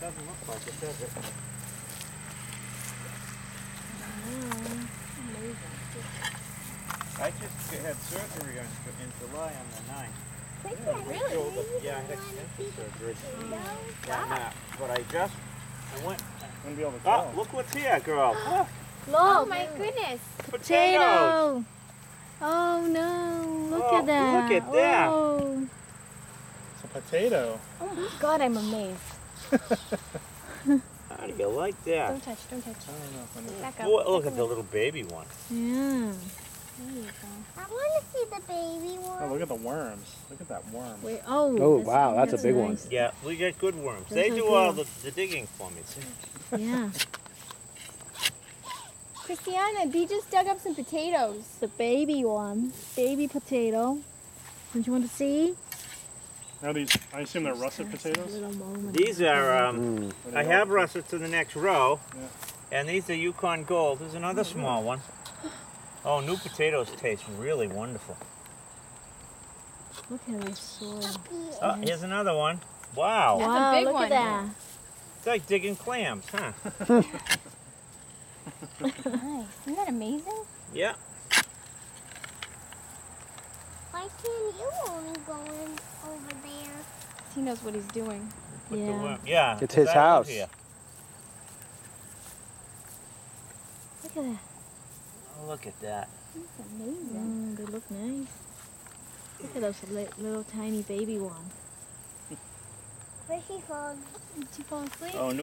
Doesn't look like it, does it? I just had surgery on, in July on the ninth. Really? Shoulder. Yeah, I had extension surgery. And, uh, but I just, I went, Wouldn't be able to oh, tell. look what's here, girl. Look, Oh my goodness. potatoes. Potato. Oh no! Look Oh, at that. look at that. Oh. It's a potato. Oh my god, I'm amazed. How do you like that? Don't touch, don't touch. I don't know if I know. Back up. Boy, look back at the little baby one. Yeah. There you go. I want to see the baby one. Oh, look at the worms. Look at that worm. Wait. Oh. Oh, wow, that's a big one. Yeah, we get good worms. Those they are do all the, the digging for me. See? Yeah. Christiana, Dee just dug up some potatoes. The baby one. Baby potato. Don't you want to see? Now these, I assume they're russet potatoes. These are, um, Mm. I have russets in the next row. Yeah. And these are Yukon Gold. There's another Mm-hmm. small one. Oh, new potatoes taste really wonderful. Look at this soil. Oh, here's another one. Wow. That's a wow, big look one. at that. It's like digging clams, huh? Nice. Isn't that amazing? Yeah. Why can't you only go in over there? He knows what he's doing. Put the Yeah. worm. Yeah. It's 'cause his I house. here. Look at that. Oh, look at that. That's amazing. Mm, they look nice. Look at those li- little tiny baby ones. Where she falls. Did you fall asleep? Oh, no.